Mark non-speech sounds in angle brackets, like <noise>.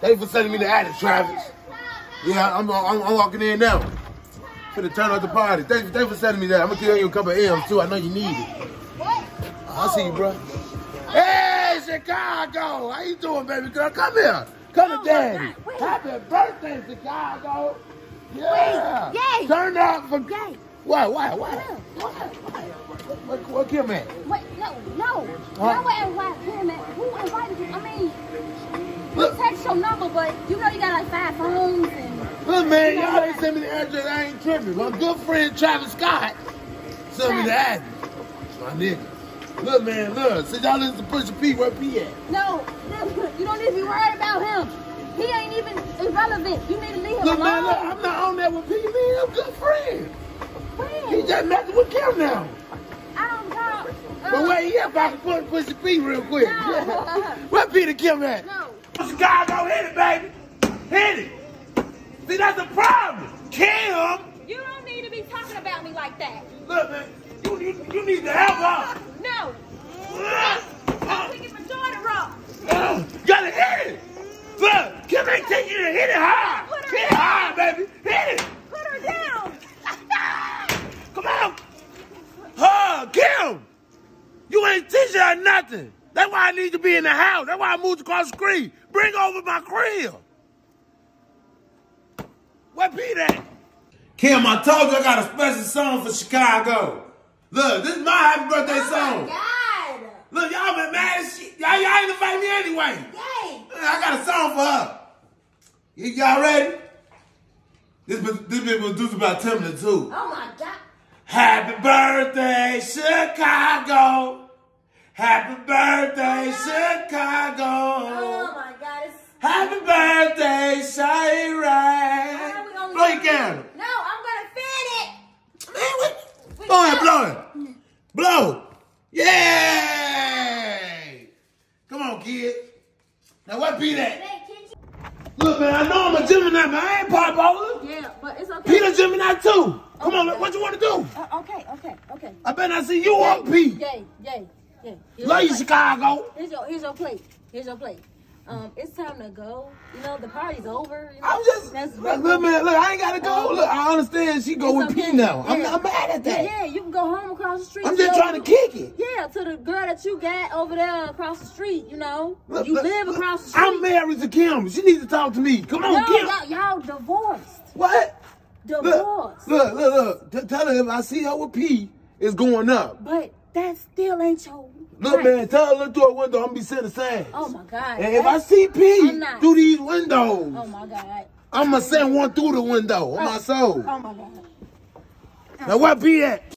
Thanks for sending me the address, Travis. Yeah, I'm, I'm, I'm walking in now. Finna turn up the party. Thanks, thanks for sending me that. I'm gonna give you a couple of M's too. I know you need it. I'll see you, bro. Hey, Chicago! How you doing, baby girl? Come here. Come to daddy. Happy birthday, Chicago. Yeah. Yay. Turn up for Yay. Why? Why? Why? Why? What, what, what Kim at? Wait, no, no. Huh? No way invite him. man. Who invited you? I mean, Number, but you know you got like five phones and. look, man, y'all ain't send me the address. I ain't tripping. My good friend Travis Scott sent me the address. My nigga. Look, man, look. Since y'all listen to Pusha P, where P at? No, <laughs> you don't need to be worried about him. He ain't even irrelevant. You need to leave him Look, man, look, alone. I'm not on that with P. I'm good friend. Friend. He just messing with Kim now. I don't talk. But Uh, wait, yeah, if I can put Pusha P real quick. No. <laughs> Where Peter Kim at? No. Chicago, hit it, baby. Hit it. See, that's the problem. Kim, You don't need to be talking about me like that. look, man, you, you, you need to help her. No. Uh, I'm my daughter up. uh, gotta hit it. Look, Kim ain't teaching you to hit it. Put her Hit it hard, baby. Hit it. Put her down. Come on. Huh, Kim. You ain't teaching her nothing. That's why I need to be in the house. That's why I moved across the street. Bring over my crib. Where Pete at? Kim, I told you I got a special song for Chicago. Look, this is my happy birthday oh song. God. Look, y'all been mad as shit. Y'all, y'all ain't invite me anyway. Yay. I got a song for her. Y'all ready? This been, this been produced by Timbaland too. Oh my God. Happy birthday, Chicago. Happy birthday, Chicago. Oh my God. It's, Happy birthday. How we Blow your candle. no, I'm gonna fit it. Man, what? Go ahead, blow it. Blow. Yay! Come on, kid. Now what be that? Look, man, I know I'm a Gemini, man. I ain't pop. Yeah, but it's okay. Peter Gemini too. Come on, what you want to do? Uh, okay, okay, okay. I bet I see you on P. Yay, yay, Here's Love you. Chicago. Here's your, here's your plate. Here's your plate. Um, it's time to go. You know, the party's over. You know, I'm just That's look, look, man. Look, I ain't gotta go. Look, I understand she go with It's P okay. now. I'm not mad at that. yeah, you can go home across the street. I'm just trying to kick it. Yeah, to the girl that you got over there across the street, you know. Look, you look, live look, across the street. I'm married to Kim. She needs to talk to me. Come on, no, Kim. y'all, divorced. What? Divorced. look, look, look. T- tell her if I see her with P, it's going up. But that still ain't your Look, right. man, tell her look through a window. I'm gonna be same. Oh my God. And if I see P through these windows, Oh my God. I'm gonna send one through the window on my oh, soul. Oh my God. Now where P at?